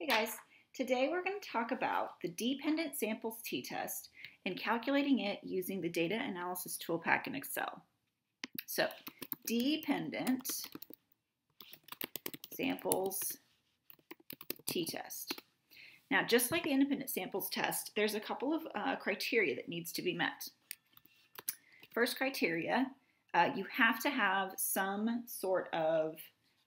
Hey guys, today we're going to talk about the dependent samples t-test and calculating it using the data analysis ToolPak in Excel. So, dependent samples t-test. Now, just like the independent samples test, there's a couple of uh, criteria that needs to be met. First criteria, uh, you have to have some sort of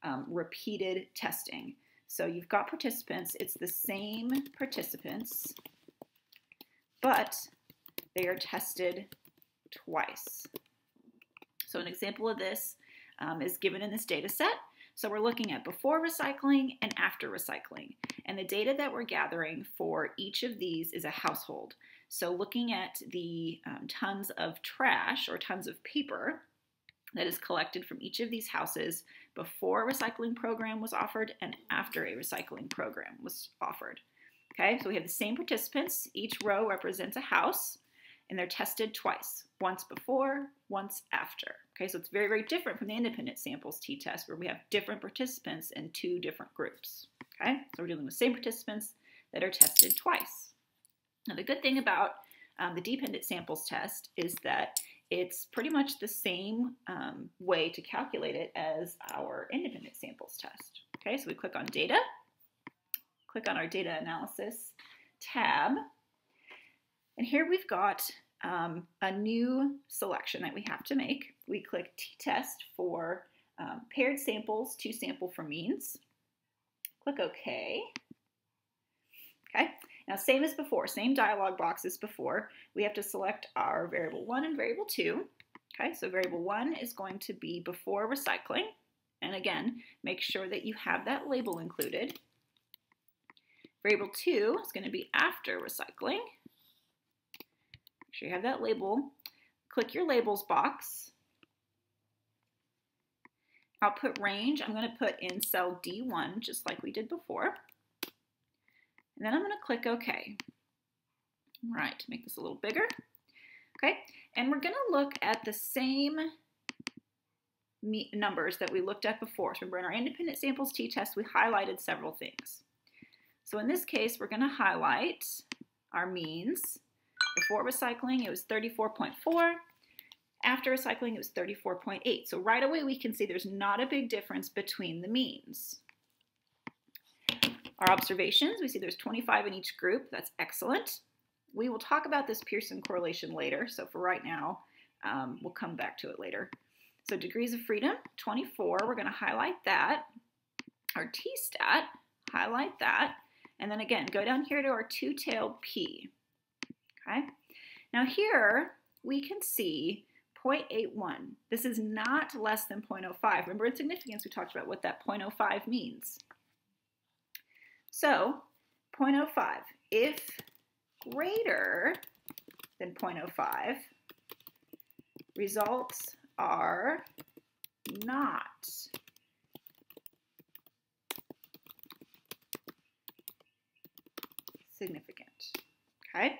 um, repeated testing. So you've got participants, it's the same participants, but they are tested twice. So an example of this um, is given in this data set. So we're looking at before recycling and after recycling. And the data that we're gathering for each of these is a household. So looking at the um, tons of trash or tons of paper that is collected from each of these houses before a recycling program was offered and after a recycling program was offered. Okay, so we have the same participants. Each row represents a house, and they're tested twice, once before, once after. Okay, so it's very, very different from the independent samples t-test where we have different participants in two different groups. Okay, so we're dealing with same participants that are tested twice. Now the good thing about um, the dependent samples test is that it's pretty much the same um, way to calculate it as our independent samples test. Okay, so we click on data, click on our data analysis tab, and here we've got um, a new selection that we have to make. We click t-test for um, paired samples two sample for means. Click OK. Okay, now same as before, same dialog box as before. We have to select our variable 1 and variable 2. Okay, so variable 1 is going to be before recycling. And again, make sure that you have that label included. Variable 2 is going to be after recycling. Make sure you have that label. Click your labels box. Output range, I'm going to put in cell D1, just like we did before. And then I'm going to click OK. All right, make this a little bigger. Okay, and we're going to look at the same numbers that we looked at before. So remember in our independent samples t-test, we highlighted several things. So in this case, we're going to highlight our means. Before recycling, it was 34.4. After recycling, it was 34.8. So right away, we can see there's not a big difference between the means. Our observations, we see there's 25 in each group. That's excellent. We will talk about this Pearson correlation later. So for right now, um, we'll come back to it later. So degrees of freedom, 24. We're going to highlight that. Our t-stat, highlight that. And then again, go down here to our two-tailed p. Okay. Now here we can see 0.81. This is not less than 0.05. Remember in significance we talked about what that 0.05 means. So 0.05, if greater than 0.05, results are not significant. Okay?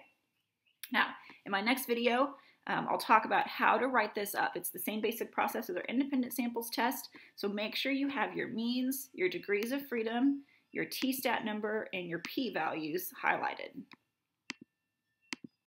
Now, in my next video, um, I'll talk about how to write this up. It's the same basic process as our independent samples test, so make sure you have your means, your degrees of freedom, your t-stat number, and your p-values highlighted.